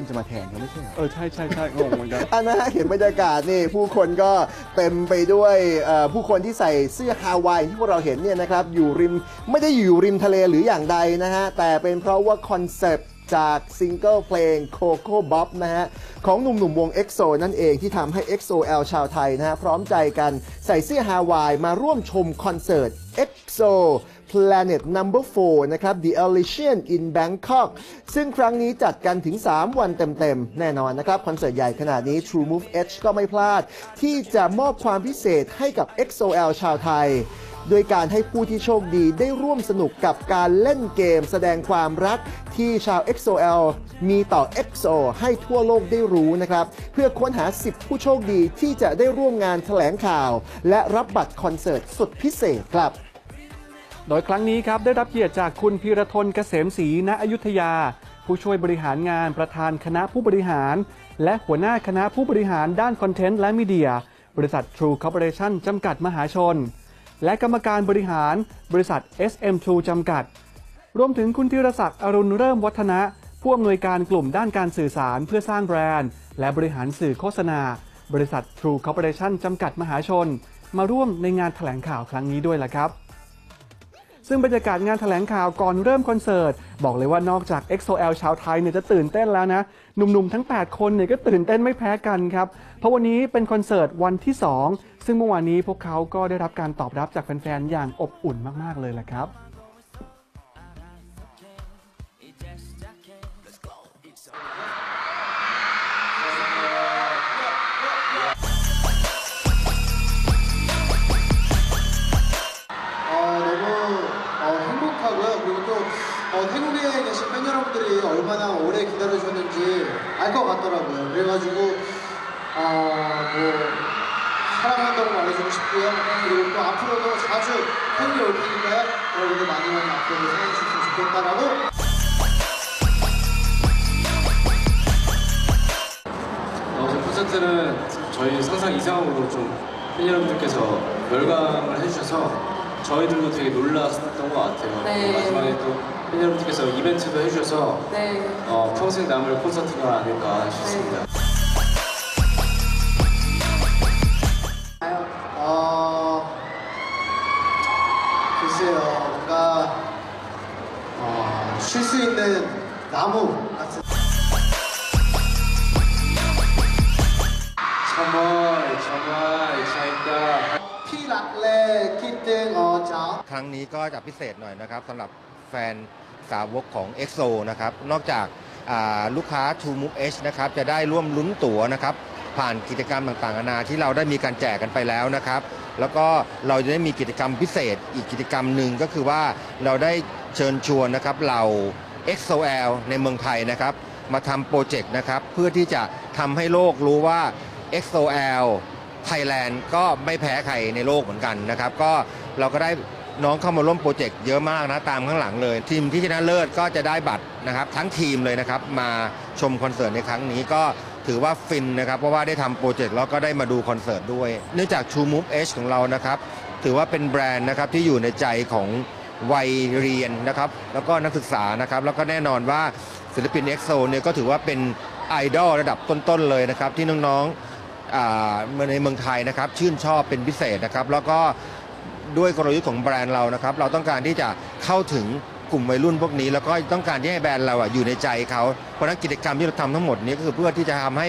คุณจะมาแทนเขาไม่ใช่เหรอ เออใช่ใช่ใช่งงเหมือนกัน อันนะฮะเห็นบรรยากาศนี่ผู้คนก็เต็มไปด้วยเอ่อผู้คนที่ใส่เสื้อฮาวายที่พวกเราเห็นเนี่ยนะครับอยู่ริมไม่ได้อยู่ริมทะเลหรืออย่างใดนะฮะ แต่เป็นเพราะว่าคอนเซปต์จากซิงเกิลเพลง Ko Ko Bop นะฮะ ของหนุ่มๆวง EXO นั่นเองที่ทำให้ EXO-L ชาวไทยนะฮะ พร้อมใจกันใส่เสื้อฮาวายมาร่วมชมคอนเสิร์ต EXO Planet Number 4 นะครับ The ElyXiOn in Bangkok ซึ่งครั้งนี้จัดกันถึง 3 วันเต็มๆ แน่นอนนะครับ คอนเสิร์ตใหญ่ขนาดนี้ True Move H ก็ไม่พลาด ที่จะมอบความพิเศษให้กับ XOL ชาวไทยโดยการให้ผู้ที่โชคดีได้ร่วมสนุกกับการเล่นเกมแสดงความรักที่ชาว XOL มีต่อ XO ให้ทั่วโลกได้รู้นะครับ เพื่อค้นหา 10 ผู้โชคดีที่จะได้ร่วมงานแถลงข่าว และรับบัตรคอนเสิร์ตสุดพิเศษครับ โดยครั้งนี้ครับได้รับเกียรติจากคุณพีรทนเกษมศรีณอยุธยา ผู้ช่วยบริหารงานประธานคณะผู้บริหาร และหัวหน้าคณะผู้บริหารด้านคอนเทนต์และมีเดีย บริษัท True Corporation จำกัดมหาชน และกรรมการบริหารบริษัท SM2 จำกัด รวมถึงคุณธีรศักดิ์อรุณเริ่มวัฒนะผู้อำนวยการกลุ่มด้านการสื่อสารเพื่อสร้างแบรนด์ และบริหารสื่อโฆษณา บริษัท True Corporation จำกัดมหาชน มาร่วมในงานแถลงข่าวครั้งนี้ด้วยล่ะครับ ซึ่งบรรยากาศงานแถลงข่าวก่อนเริ่มคอนเสิร์ต บอกเลยว่านอกจาก XOL ชาวไทยเนี่ยจะตื่นเต้นแล้วนะ หนุ่มๆทั้ง 8 คนเนี่ยก็ตื่นเต้นไม่แพ้กันครับ เพราะวันนี้เป็นคอนเสิร์ตวันที่ 2 ซึ่งเมื่อวานนี้พวกเขาก็ได้รับการตอบรับจากแฟนๆอย่างอบอุ่นมากๆเลยแหละครับ 얼마나 오래 기다려주셨는지 알 것 같더라고요. 그래가지고 어, 뭐 사랑한다고 말해주고 싶고요. 그리고 또 앞으로도 자주 태국에 올 테니까요. 여러분들 많이 많이 앞으로 사랑해주셨으면 좋겠다라고 어, 저 콘서트는 저희 상상 이상으로 좀 팬 여러분들께서 열광을 해주셔서 저희들도 되게 놀랐던 것 같아요. 네. 마지막에 또 팬 여러분들께서 이벤트도 해주셔서 네. 어, 평생 남을 콘서트가 아닐까 싶습니다. 어, 글쎄요, 뭔가 어, 쉴 수 있는 나무 같은. 정말 정말 차있다. 피라레 키팅 어장. ครั้งนี้ก็จะพิเศษหน่อยนะครับสำหรับ แฟนสาวกของ EXO นะครับนอกจากาลูกค้า True Move H นะครับจะได้ร่วมลุ้นตั๋วนะครับผ่านกิจกรรมต่างๆนานาที่เราได้มีการแจกกันไปแล้วนะครับ แล้วก็เราจะได้มีกิจกรรมพิเศษอีกกิจกรรมหนึ่งก็คือว่าเราได้เชิญชวนนะครับเรา XOL ในเมืองไทยนะครับ มาทำโปรเจกต์นะครับ เพื่อที่จะทำให้โลกรู้ว่า EXO-L ไทยแลนด์ก็ไม่แพ้ใครในโลกเหมือนกันนะครับ ก็เราก็ได้ น้องเข้ามาร่วมโปรเจกต์เยอะมากนะตามข้างหลังเลย ทีมที่ชนะเลิศก็จะได้บัตรนะครับทั้งทีมเลยนะครับมาชมคอนเสิร์ตในครั้งนี้ก็ถือว่าฟินนะครับเพราะว่าได้ทำโปรเจกต์แล้วก็ได้มาดูคอนเสิร์ตด้วย เนื่องจาก True Move H ของเรานะครับถือว่าเป็นแบรนด์นะครับที่อยู่ในใจของวัยเรียนนะครับแล้วก็นักศึกษานะครับแล้วก็แน่นอนว่าศิลปิน EXO เนี่ยก็ถือว่าเป็นไอดอลระดับต้นๆเลยนะครับที่น้องๆในเมืองไทยนะครับชื่นชอบเป็นพิเศษนะครับแล้วก็ ด้วยกลยุทธ์ของแบรนด์เรานะครับ เราต้องการที่จะเข้าถึงกลุ่มวัยรุ่นพวกนี้ แล้วก็ต้องการที่ให้แบรนด์เราอยู่ในใจเขาเพราะนั้นกิจกรรมที่เราทำทั้งหมดนี้ก็คือเพื่อที่จะทำให้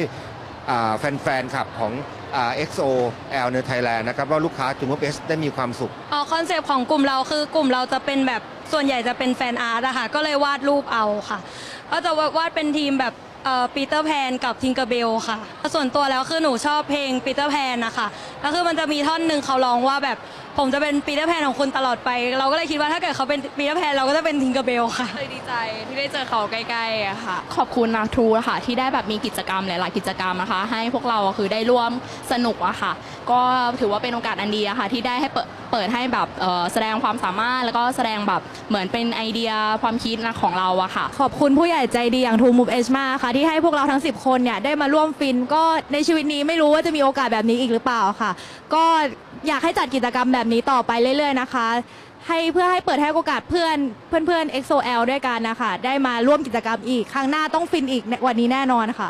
แฟนคลับของอ่า EXO-L ในไทยแลนด์นะครับว่าลูกค้าจุมเอสได้มีความสุขอ๋อคอนเซปต์ของกลุ่มเราคือกลุ่มเราจะเป็นแบบส่วนใหญ่จะเป็น fan art อะค่ะก็เลยวาดรูปเอาค่ะ ก็จะวาดเป็นธีมแบบปีเตอร์แพนกับทิงเกอร์เบลค่ะ ส่วนตัวแล้วคือหนูชอบเพลงปีเตอร์แพนนะคะแล้วคือมันจะมีท่อนหนึ่งเขาร้องว่าแบบ ผมจะเป็นปีเตอร์แพนของคุณตลอดไป เราก็เลยคิดว่าถ้าเกิดเขาเป็นปีเตอร์แพนเราก็จะเป็นทิงเกอร์เบลค่ะ เลยดีใจที่ได้เจอเขาใกล้ๆอะค่ะ ขอบคุณนะทรูค่ะ ที่ได้แบบมีกิจกรรมหลาย ๆ กิจกรรมนะคะ ให้พวกเราอะคือได้ร่วมสนุกอะค่ะ ก็ถือว่าเป็นโอกาสอันดีอะค่ะ ที่ได้ให้เปิดเปิดให้แบบเอ่อแสดงความสามารถแล้วก็แสดงแบบเหมือนเป็นไอเดียความคิดนะของเราอะค่ะ ขอบคุณผู้ใหญ่ใจดีอย่าง True Move H มากค่ะ ที่ให้พวกเราทั้ง 10 คนเนี่ยได้มาร่วมฟินก็ในชีวิตนี้ไม่รู้ว่าจะมีโอกาสแบบนี้อีกหรือเปล่าค่ะ ก็ อยากให้จัดกิจกรรมแบบนี้ต่อไปเรื่อยๆนะคะ ให้เพื่อให้เปิดให้โอกาสเพื่อนเพื่อนเพื่อน EXO L ด้วยกันนะคะ ได้มาร่วมกิจกรรมอีก ครั้งหน้าต้องฟินอีกวันนี้แน่นอนค่ะ